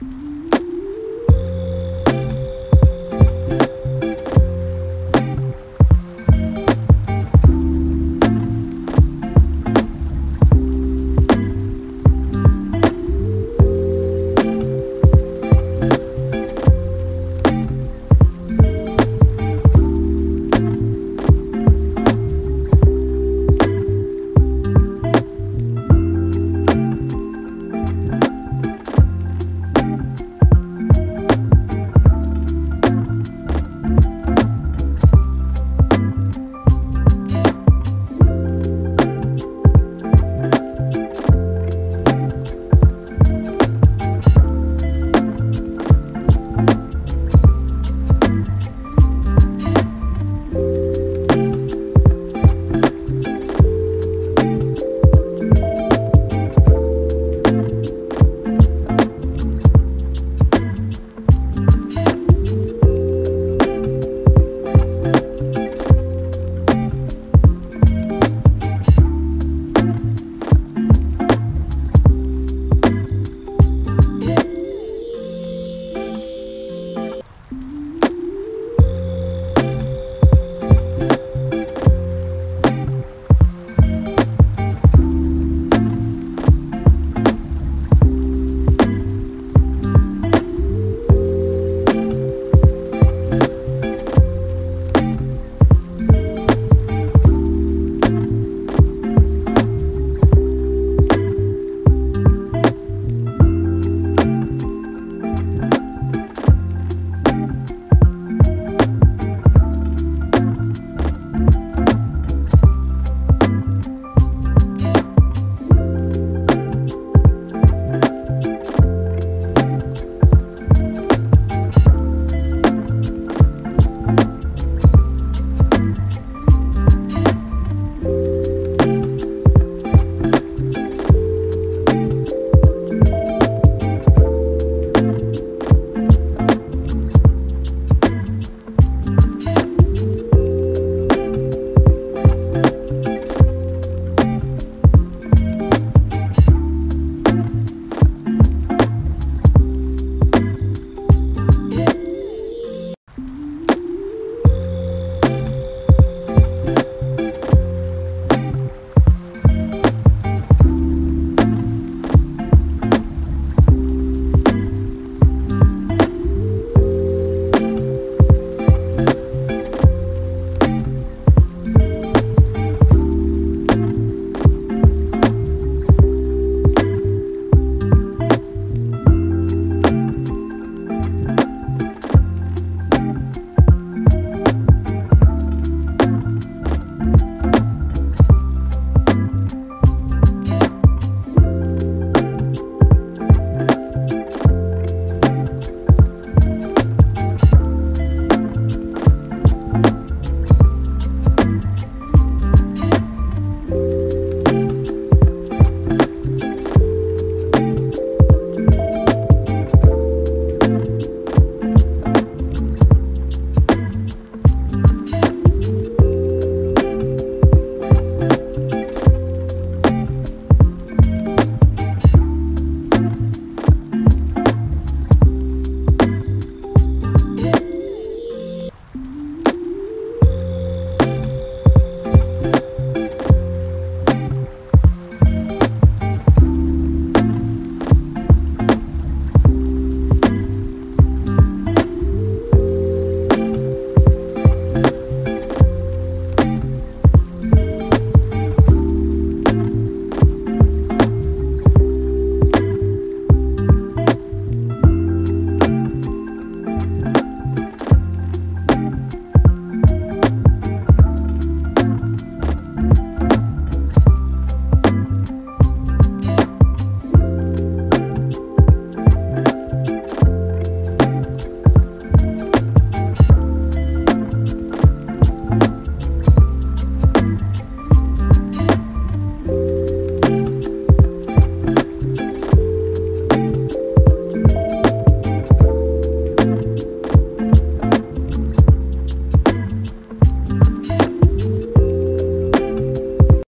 Bye.